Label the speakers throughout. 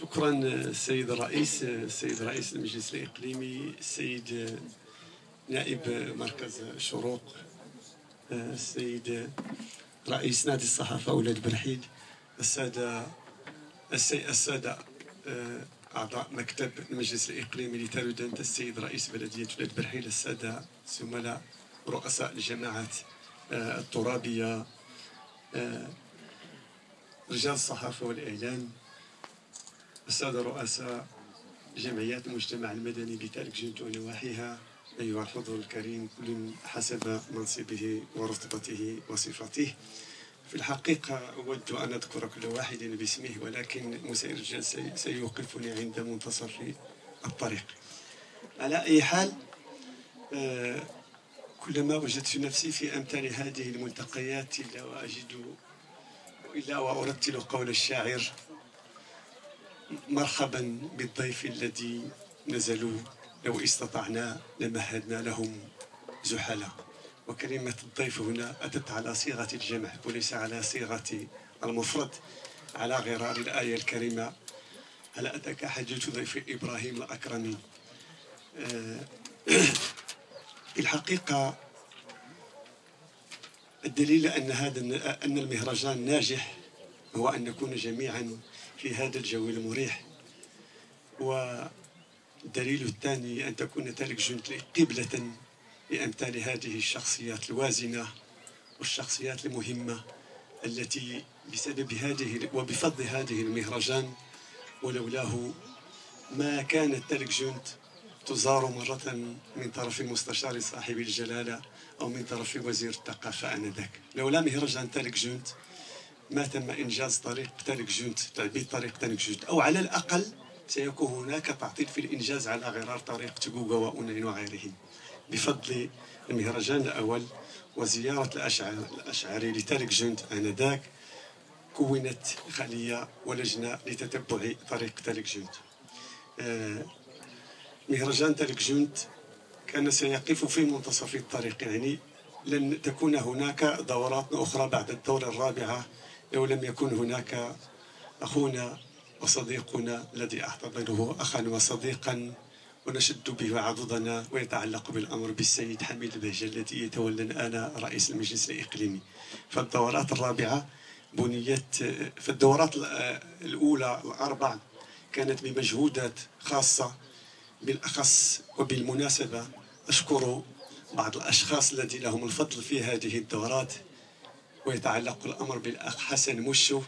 Speaker 1: شكرا السيد الرئيس السيد رئيس المجلس الإقليمي السيد نائب مركز شروق السيد رئيس نادي الصحافة أولاد برحيل السادة السادة أعضاء مكتب المجلس الإقليمي لتالودنت السيد رئيس بلدية ولاد برحيل السادة زملاء رؤساء الجماعات الترابية رجال الصحافة والإعلام السادة رؤساء جمعيات المجتمع المدني بتارك جنت ونواحيها أيها الحضور الكريم كل حسب منصبه ورتبته وصفته. في الحقيقة أود أن أذكر كل واحد باسمه ولكن مسير الجلسة سيوقفني عند منتصف الطريق. على أي حال آه، كلما وجدت نفسي في أمثال هذه الملتقيات إلا وأجد إلا وأرتل قول الشاعر مرحبا بالضيف الذي نزلوا لو استطعنا لمهدنا لهم زحلا وكلمة الضيف هنا أتت على صيغة الجمع وليس على صيغة المفرد. على غرار الآية الكريمة هل أتاك حجة ضيف إبراهيم الأكرمين آه، الحقيقة الدليل أن هذا أن المهرجان ناجح هو أن نكون جميعا في هذا الجو المريح. والدليل الثاني أن تكون تلك جندلي قبلة لأمثال هذه الشخصيات الوازنة والشخصيات المهمة التي بسبب هذه وبفضل هذه المهرجان ولولاه ما كانت تلك جند تزار مرة من طرف المستشار صاحب الجلالة أو من طرف وزير الثقافة آنذاك. لولا مهرجان تلك جند ما تم إنجاز طريق تلك جند تعبيد طريق تلك جند أو على الأقل سيكون هناك تعطيل في الإنجاز على غرار طريق تجوغا وأونين وغيرهم بفضل المهرجان الأول وزيارة الأشعري لتلك جند آنذاك كونت خلية ولجنة لتتبع طريق تلك جند آه مهرجان تلك جند كان سيقف في منتصف الطريق يعني لن تكون هناك دورات أخرى بعد الدورة الرابعة لو لم يكن هناك أخونا وصديقنا الذي أعتبره أخا وصديقا ونشد به عضدنا ويتعلق بالأمر بالسيد حميد البهجة الذي يتولى الآن رئيس المجلس الإقليمي. فالدورات الرابعة بنيت فالدورات الأولى الأربع كانت بمجهودات خاصة بالأخص وبالمناسبة أشكر بعض الأشخاص الذين لهم الفضل في هذه الدورات. ويتعلق الأمر بالأخ حسن مشو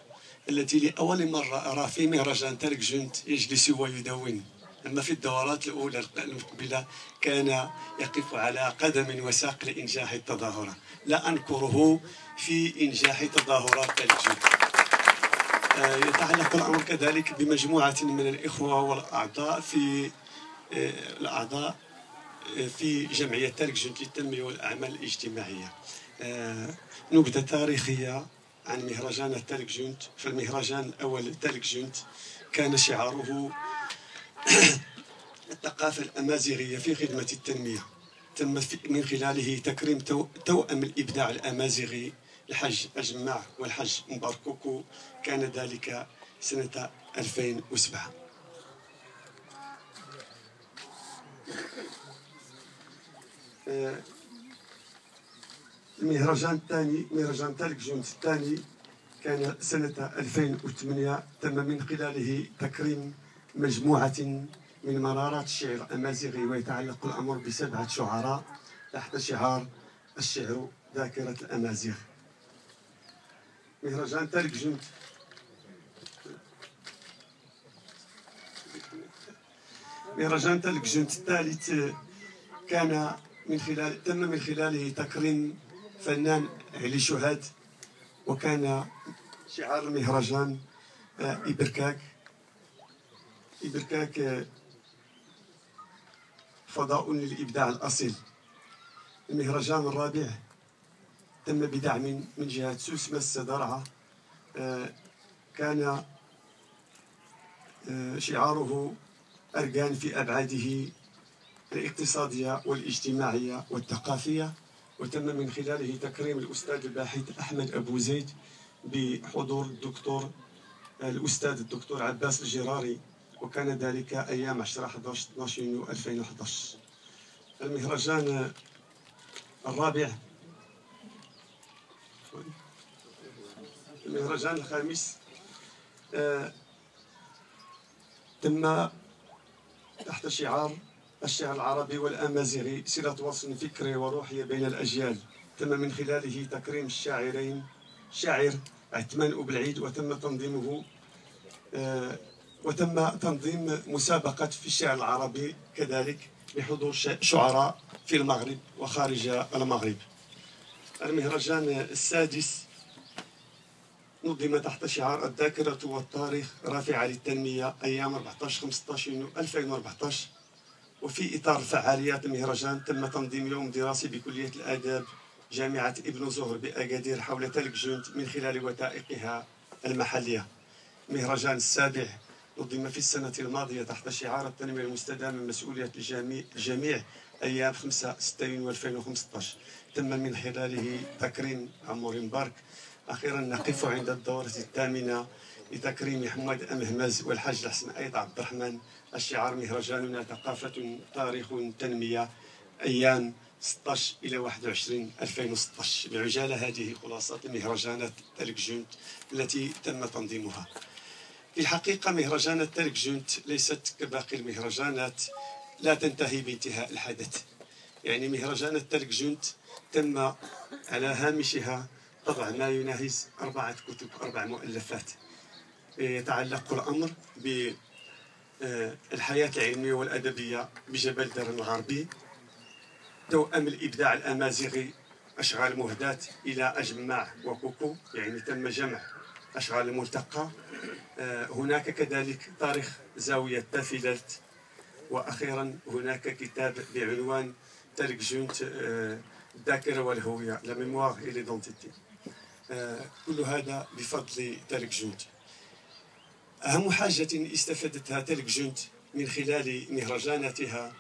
Speaker 1: التي لأول مرة أرى في مهرجان ترك جند يجلس ويدون. أما في الدورات الأولى المقبلة كان يقف على قدم وساق لإنجاح التظاهرة. لا أنكره في إنجاح تظاهرات جند. آه، يتعلق الأمر كذلك بمجموعة من الإخوة والأعضاء في آه، الأعضاء آه، في جمعية ترك جند للتنمية والأعمال الاجتماعية. نبذة تاريخية عن مهرجان التلك جنت. فالمهرجان الأول التلك جنت كان شعاره الثقافة الأمازيغية في خدمة التنمية. تم من خلاله تكريم توأم الإبداع الأمازيغي. الحج أجمع والحج مباركوكو كان ذلك سنة 2007 المهرجان الثاني مهرجان تلك جونز الثاني كان سنة 2008 تم من خلاله تكريم مجموعة من مرارات الشعر الأمازيغي ويتعلق الأمر بسبعة شعراء تحت شعار الشعر ذاكرة الأمازيغ. مهرجان تلك جونز مهرجان تلك جونز الثالث كان من خلال تم من خلاله تكريم فنان علي شهاد وكان شعار المهرجان آه، إبركاك. إبركاك آه، فضاء للإبداع الأصيل. المهرجان الرابع تم بدعم من جهة سوسمة السدرعة آه، كان شعاره أرجان في أبعاده الاقتصادية والاجتماعية والثقافية. وتم من خلاله تكريم الأستاذ الباحث أحمد أبو زيد بحضور الدكتور الأستاذ الدكتور عباس الجراري وكان ذلك أيام 10 11 12 يونيو 2011 المهرجان الرابع. المهرجان الخامس. آه، تم تحت شعار الشعر العربي والأمازيغي صلة وصل فكري وروحي بين الأجيال. تم من خلاله تكريم الشاعرين. شاعر عثمان أبلعيد وتم تنظيمه آه، وتم تنظيم مسابقة في الشعر العربي كذلك بحضور شعراء في المغرب وخارج المغرب. المهرجان السادس نظم تحت شعار الذاكرة والتاريخ رافعة للتنمية أيام 14 15 يونيو 2014 وفي إطار فعاليات المهرجان تم تنظيم يوم دراسي بكلية الآداب جامعة ابن زهر بأكادير حول تلك جند من خلال وثائقها المحلية. مهرجان السابع نظم في السنة الماضية تحت شعار التنمية المستدامة مسؤولية الجميع, أيام 5 6 يونيو 2015 تم من خلاله تكريم عمور بارك أخيرا نقف عند الدورة الثامنة لتكريم حماد أمهمز والحاج الحسن أيضا عبد الرحمن الشعار مهرجاننا ثقافة تاريخ تنمية أيام 16 إلى 21 2016 بعجالة هذه خلاصة مهرجانات تالكجونت التي تم تنظيمها. في الحقيقة مهرجانات تالكجونت ليست كباقي المهرجانات لا تنتهي بانتهاء الحدث يعني مهرجانات تالكجونت تم على هامشها طبع ما يناهز أربعة كتب أربع مؤلفات. يتعلق الأمر بالحياة العلمية والأدبية بجبل دار الغربي. توأم الإبداع الأمازيغي أشغال مهداة إلى أجمع وكوكو يعني تم جمع أشغال الملتقى هناك كذلك تاريخ زاوية تافيلالت وأخيرا هناك كتاب بعنوان تالكجونت الذاكرة والهوية la mémoire et l'identité كل هذا بفضل تالكجونت أهم حاجة استفادتها تالكجونت من خلال مهرجاناتها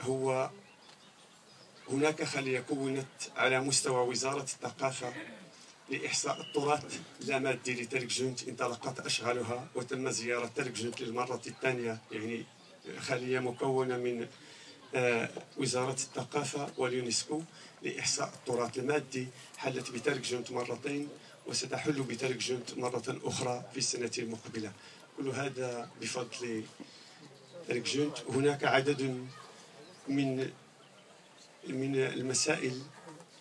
Speaker 1: هو هناك خلية كونت على مستوى وزارة الثقافة لإحصاء التراث اللامادي لتالكجونت انطلقت أشغالها وتم زيارة تالكجونت للمرة الثانية يعني خلية مكونة من وزارة الثقافة واليونسكو لإحصاء التراث المادي حلت بتالكجونت مرتين وستحل بتالكجونت مرة أخرى في السنة المقبلة. كل هذا بفضل تالكجونت هناك عدد من من المسائل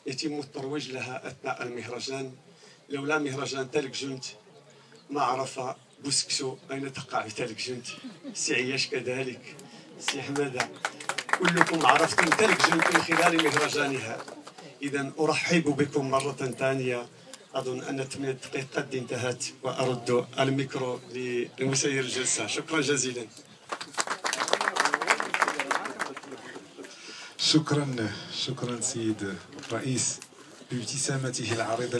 Speaker 1: يتم الترويج لها أثناء المهرجان. لولا مهرجان تالكجونت ما عرف بوسكسو أين تقع في تالكجونت سي عياش كذلك سي حمادة كلكم عرفتم تالكجونت من خلال مهرجانها. إذا أرحب بكم مرة ثانية. أظن أن ثمانية دقائق قد انتهت وأرد الميكرو للمسير الجلسة شكرا جزيلا.
Speaker 2: شكرا شكرا سيد الرئيس بابتسامته العريضة.